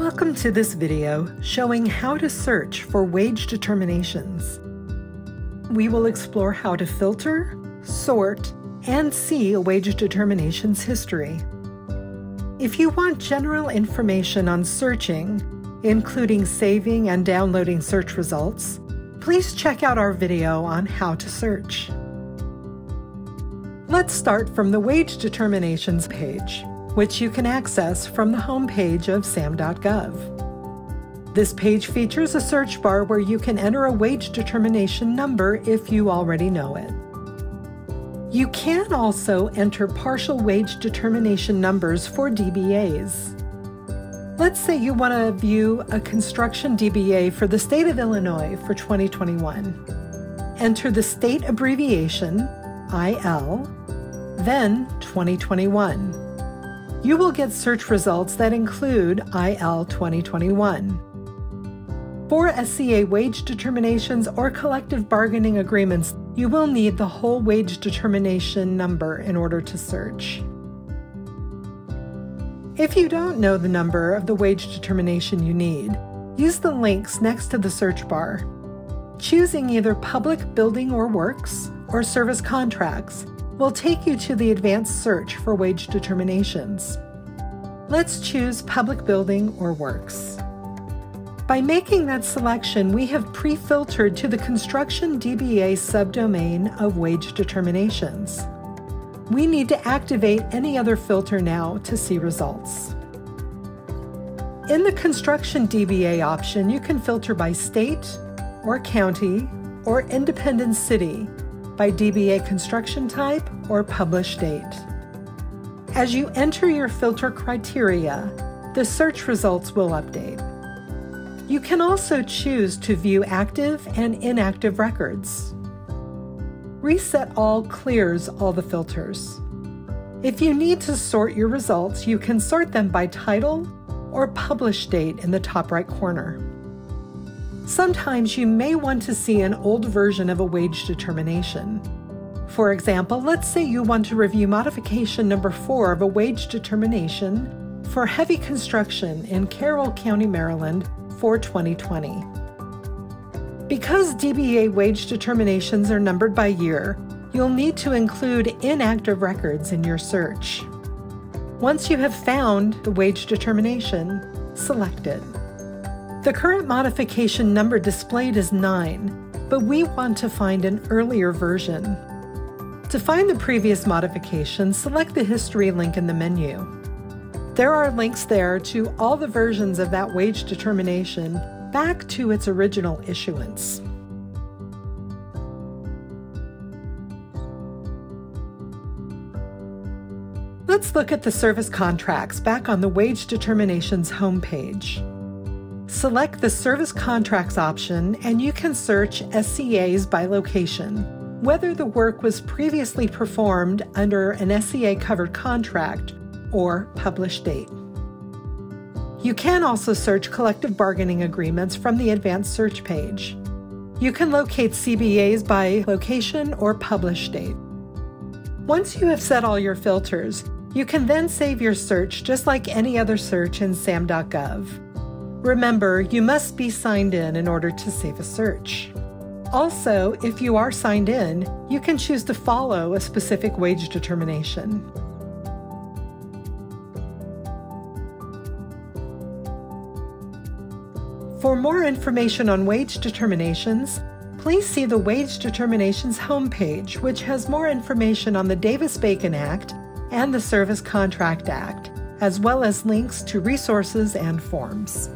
Welcome to this video showing how to search for wage determinations. We will explore how to filter, sort, and see a wage determinations history. If you want general information on searching, including saving and downloading search results, please check out our video on how to search. Let's start from the Wage Determinations page, which you can access from the home page of SAM.gov. This page features a search bar where you can enter a wage determination number if you already know it. You can also enter partial wage determination numbers for DBAs. Let's say you want to view a construction DBA for the state of Illinois for 2021. Enter the state abbreviation, IL, then 2021. You will get search results that include IL 2021. For SCA wage determinations or collective bargaining agreements, you will need the whole wage determination number in order to search. If you don't know the number of the wage determination you need, use the links next to the search bar. Choosing either public building or works or service contracts will take you to the advanced search for wage determinations. Let's choose public building or works. By making that selection, we have pre-filtered to the construction DBA subdomain of wage determinations we need to activate any other filter now to see results. In the Construction DBA option, you can filter by state or county or independent city by DBA construction type or publish date. As you enter your filter criteria, the search results will update. You can also choose to view active and inactive records. Reset All clears all the filters. If you need to sort your results, you can sort them by title or publish date in the top right corner. Sometimes you may want to see an old version of a wage determination. For example, let's say you want to review modification number 4 of a wage determination for heavy construction in Carroll County, Maryland for 2020. Because DBA wage determinations are numbered by year, you'll need to include inactive records in your search. Once you have found the wage determination, select it. The current modification number displayed is 9, but we want to find an earlier version. To find the previous modification, select the History link in the menu. There are links there to all the versions of that wage determination back to its original issuance. Let's look at the service contracts back on the Wage Determinations homepage. Select the Service Contracts option and you can search SCAs by location, whether the work was previously performed under an SCA covered contract or published date. You can also search collective bargaining agreements from the advanced search page. You can locate CBAs by location or publish date. Once you have set all your filters, you can then save your search just like any other search in SAM.gov. Remember, you must be signed in in order to save a search. Also, if you are signed in, you can choose to follow a specific wage determination. For more information on wage determinations, please see the Wage Determinations homepage, which has more information on the Davis Bacon Act and the Service Contract Act, as well as links to resources and forms.